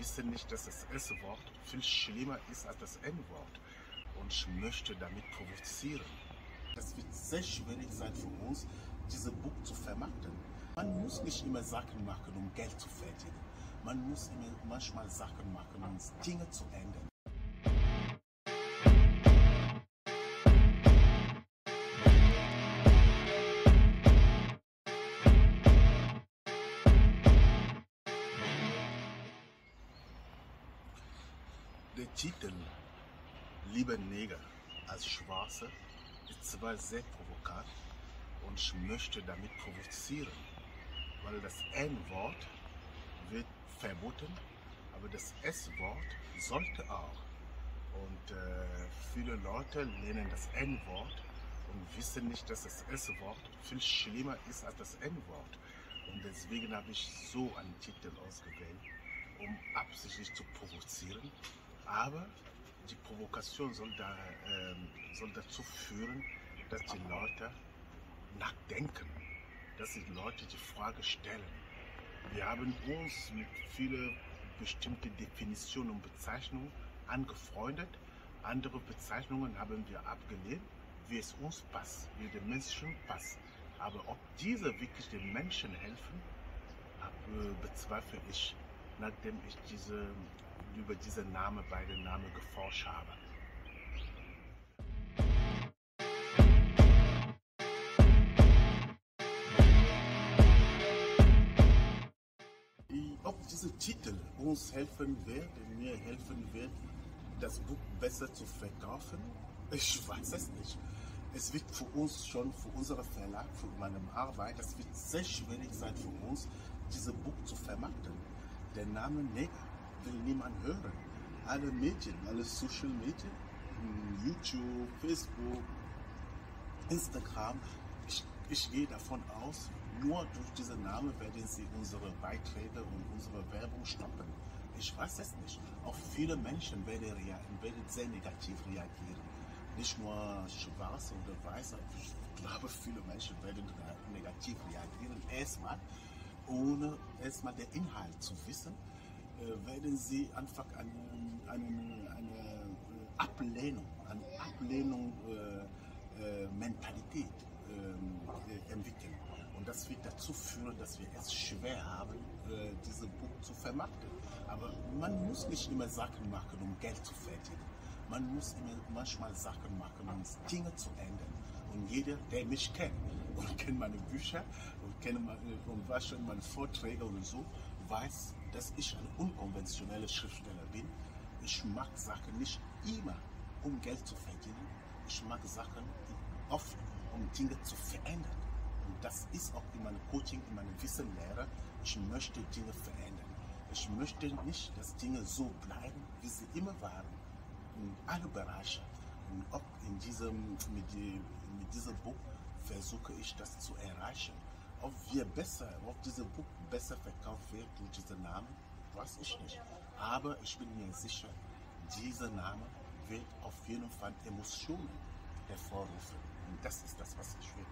wissen nicht, dass das S-Wort viel schlimmer ist als das N-Wort. Und ich möchte damit provozieren. Das wird sehr schwierig sein für uns, diese Buch zu vermarkten. Man muss nicht immer Sachen machen, um Geld zu verdienen. Man muss immer manchmal Sachen machen, um Dinge zu ändern. Der Titel Lieber Neger als Schwarze ist zwar sehr provokant und ich möchte damit provozieren, weil das N-Wort wird verboten, aber das S-Wort sollte auch. Und äh, viele Leute lehnen das N-Wort und wissen nicht, dass das S-Wort viel schlimmer ist als das N-Wort. Und deswegen habe ich so einen Titel ausgewählt, um absichtlich zu provozieren. Aber die Provokation soll, da, ähm, soll dazu führen, dass die Leute nachdenken, dass die Leute die Frage stellen. Wir haben uns mit vielen bestimmten Definitionen und Bezeichnungen angefreundet. Andere Bezeichnungen haben wir abgelehnt, wie es uns passt, wie den Menschen passt. Aber ob diese wirklich den Menschen helfen, bezweifle ich, nachdem ich diese, über diese Namen, beide Namen geforscht habe. Ob dieser Titel uns helfen wird, mir helfen wird, das Buch besser zu verkaufen, ich weiß es nicht. Es wird für uns schon, für unsere Verlag, für meine Arbeit, es wird sehr schwierig sein für uns, dieses Buch zu vermarkten. Der Name Neger will niemand hören. Alle Medien, alle Social Medien, YouTube, Facebook, Instagram, ich, ich gehe davon aus, nur durch diesen Namen werden sie unsere Beiträge und unsere Werbung stoppen. Ich weiß es nicht. Auch viele Menschen werden, werden sehr negativ reagieren. Nicht nur schwarz oder weiß, ich glaube, viele Menschen werden negativ reagieren. Erstmal, ohne erstmal den Inhalt zu wissen, werden sie einfach eine, eine, eine Ablehnung, eine Ablehnung äh, äh, Mentalität äh, entwickeln. Und das wird dazu führen, dass wir es schwer haben, äh, diese Buch zu vermarkten. Aber man muss nicht immer Sachen machen, um Geld zu verdienen. Man muss immer manchmal Sachen machen, um Dinge zu ändern. Und jeder, der mich kennt und kennt meine Bücher und kennt meine, und weiß schon meine Vorträge und so, weiß, dass ich ein unkonventioneller Schriftsteller bin. Ich mag Sachen nicht immer, um Geld zu verdienen. Ich mag Sachen oft, um Dinge zu verändern. Und das ist auch in meinem Coaching, in meiner Wissenlehre. Ich möchte Dinge verändern. Ich möchte nicht, dass Dinge so bleiben, wie sie immer waren. In allen Bereichen. Und auch in diesem, mit, die, mit diesem Buch versuche ich das zu erreichen. Ob wir besser, ob dieses Buch besser verkauft wird durch diesen Namen, weiß ich nicht. Aber ich bin mir sicher, dieser Name wird auf jeden Fall Emotionen hervorrufen. Und das ist das, was ich will.